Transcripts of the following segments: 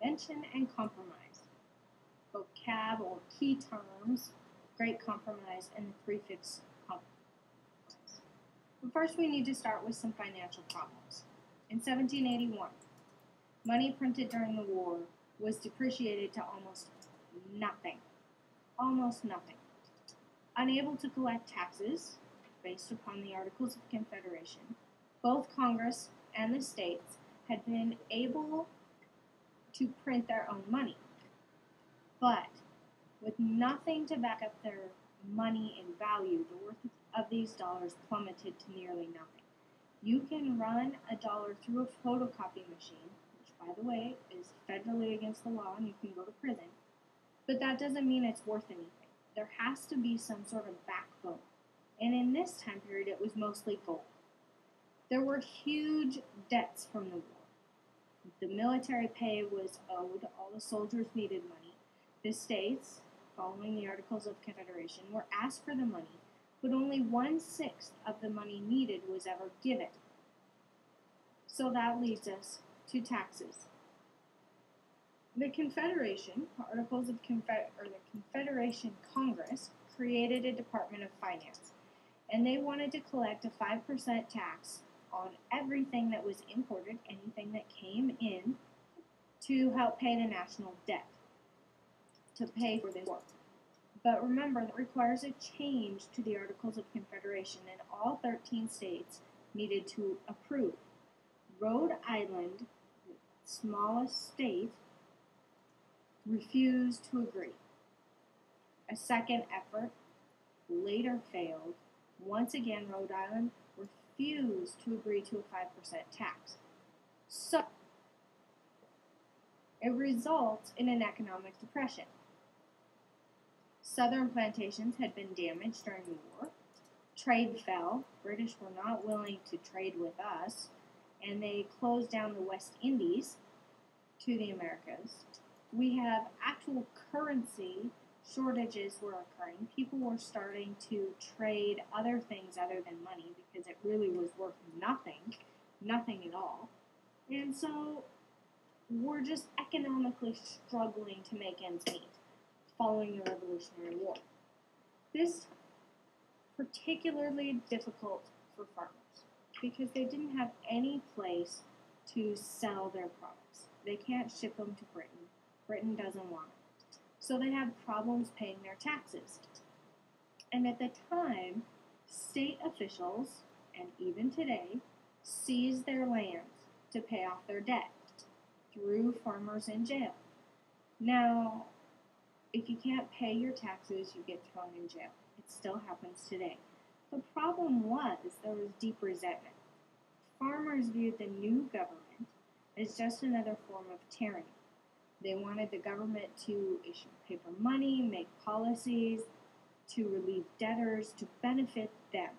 convention and compromise, vocab or key terms, great compromise, and the three-fifths compromise. But first we need to start with some financial problems. In 1781, money printed during the war was depreciated to almost nothing. Almost nothing. Unable to collect taxes based upon the Articles of Confederation, both Congress and the states had been able to print their own money. But with nothing to back up their money in value, the worth of these dollars plummeted to nearly nothing. You can run a dollar through a photocopy machine, which, by the way, is federally against the law and you can go to prison, but that doesn't mean it's worth anything. There has to be some sort of backbone. And in this time period, it was mostly gold. There were huge debts from the war. The military pay was owed, all the soldiers needed money. The states, following the Articles of Confederation, were asked for the money, but only one sixth of the money needed was ever given. So that leads us to taxes. The Confederation, Articles of Confed- or the Confederation Congress, created a Department of Finance, and they wanted to collect a 5% tax on everything that was imported, anything that came in, to help pay the national debt, to pay for this work. But remember, that requires a change to the Articles of Confederation, and all 13 states needed to approve. Rhode Island, the smallest state, refused to agree. A second effort later failed. Once again, Rhode Island refused to agree to a 5% tax. So, it results in an economic depression. Southern plantations had been damaged during the war. Trade fell. British were not willing to trade with us, and they closed down the West Indies to the Americas. We have actual currency shortages were occurring. People were starting to trade other things other than money because it really was worth nothing, nothing at all. And so we're just economically struggling to make ends meet following the Revolutionary War. This particularly difficult for farmers because they didn't have any place to sell their products. They can't ship them to Britain. Britain doesn't want them so they had problems paying their taxes. And at the time, state officials, and even today, seized their lands to pay off their debt, threw farmers in jail. Now, if you can't pay your taxes, you get thrown in jail. It still happens today. The problem was there was deep resentment. Farmers viewed the new government as just another form of tyranny. They wanted the government to issue paper money, make policies, to relieve debtors, to benefit them.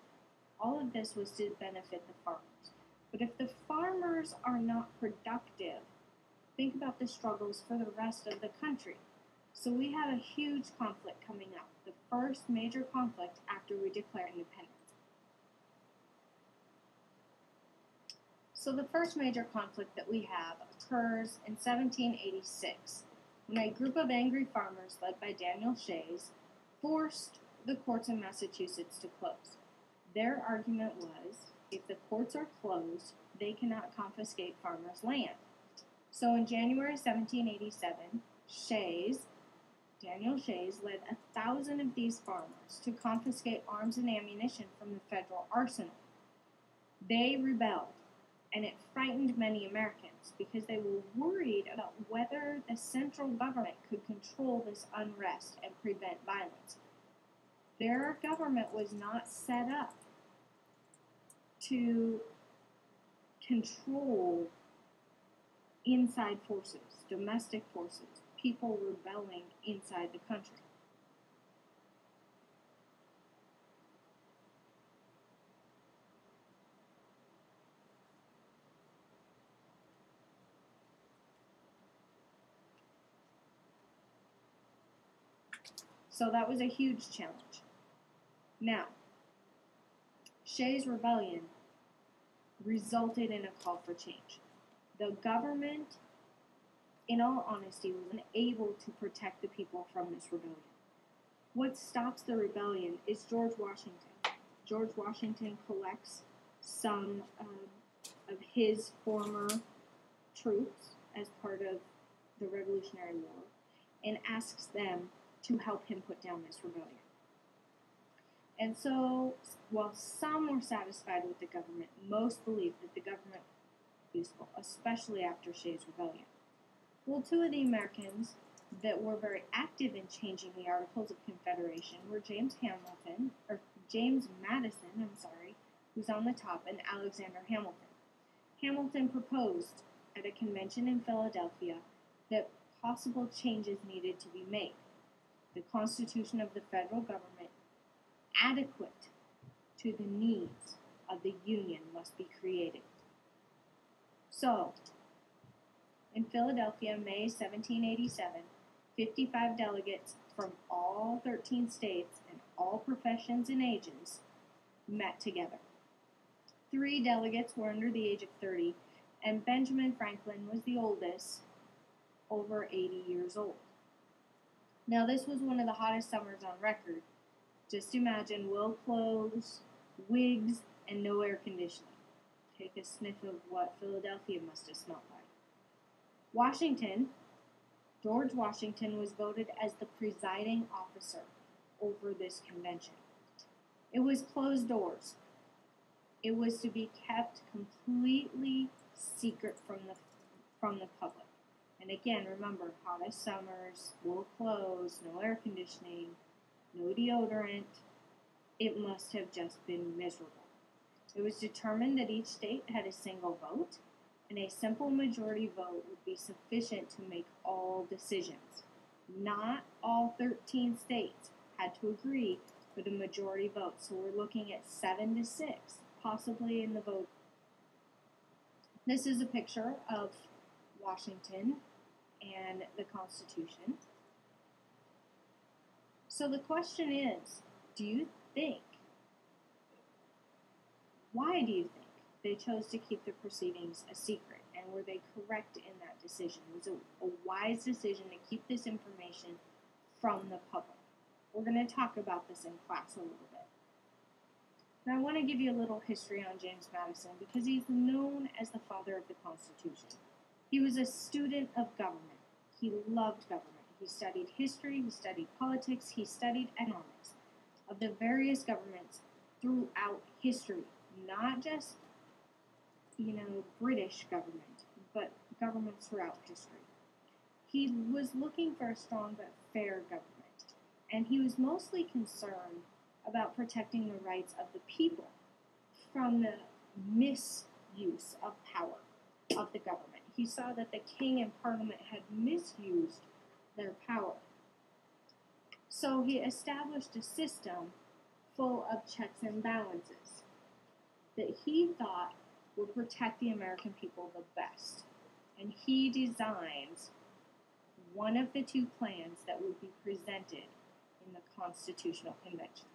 All of this was to benefit the farmers. But if the farmers are not productive, think about the struggles for the rest of the country. So we have a huge conflict coming up, the first major conflict after we declare independence. So the first major conflict that we have occurs in 1786 when a group of angry farmers led by Daniel Shays forced the courts in Massachusetts to close. Their argument was if the courts are closed, they cannot confiscate farmers' land. So in January 1787, Shays, Daniel Shays, led a thousand of these farmers to confiscate arms and ammunition from the federal arsenal. They rebelled and it frightened many Americans because they were worried about whether the central government could control this unrest and prevent violence. Their government was not set up to control inside forces, domestic forces, people rebelling inside the country. So that was a huge challenge. Now, Shays' rebellion resulted in a call for change. The government in all honesty, was unable to protect the people from this rebellion. What stops the rebellion is George Washington. George Washington collects some um, of his former troops as part of the Revolutionary War and asks them to help him put down this rebellion. And so, while some were satisfied with the government, most believed that the government was useful, especially after Shays' rebellion. Well, two of the Americans that were very active in changing the Articles of Confederation were James Hamilton, or James Madison, I'm sorry, who's on the top, and Alexander Hamilton. Hamilton proposed at a convention in Philadelphia that possible changes needed to be made. The Constitution of the federal government, adequate to the needs of the Union, must be created. So, in Philadelphia, May 1787, 55 delegates from all 13 states and all professions and ages met together. Three delegates were under the age of 30, and Benjamin Franklin was the oldest, over 80 years old. Now, this was one of the hottest summers on record. Just imagine wool clothes, wigs, and no air conditioning. Take a sniff of what Philadelphia must have smelled like. Washington, George Washington, was voted as the presiding officer over this convention. It was closed doors. It was to be kept completely secret from the from the public. And again, remember, hottest summers, wool clothes, no air conditioning, no deodorant. It must have just been miserable. It was determined that each state had a single vote, and a simple majority vote would be sufficient to make all decisions. Not all 13 states had to agree with a majority vote, so we're looking at 7 to 6, possibly in the vote. This is a picture of Washington and the Constitution. So the question is do you think, why do you think they chose to keep the proceedings a secret? And were they correct in that decision? Was it a wise decision to keep this information from the public? We're going to talk about this in class a little bit. Now, I want to give you a little history on James Madison because he's known as the father of the Constitution. He was a student of government. He loved government. He studied history, he studied politics, he studied economics of the various governments throughout history, not just, you know, British government, but governments throughout history. He was looking for a strong but fair government, and he was mostly concerned about protecting the rights of the people from the misuse of power of the government he saw that the king and parliament had misused their power. So he established a system full of checks and balances that he thought would protect the American people the best. And he designs one of the two plans that would be presented in the Constitutional Convention.